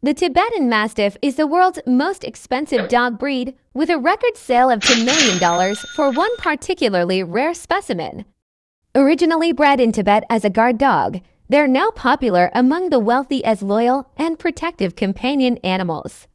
The Tibetan Mastiff is the world's most expensive dog breed with a record sale of $2 million for one particularly rare specimen. Originally bred in Tibet as a guard dog, they're now popular among the wealthy as loyal and protective companion animals.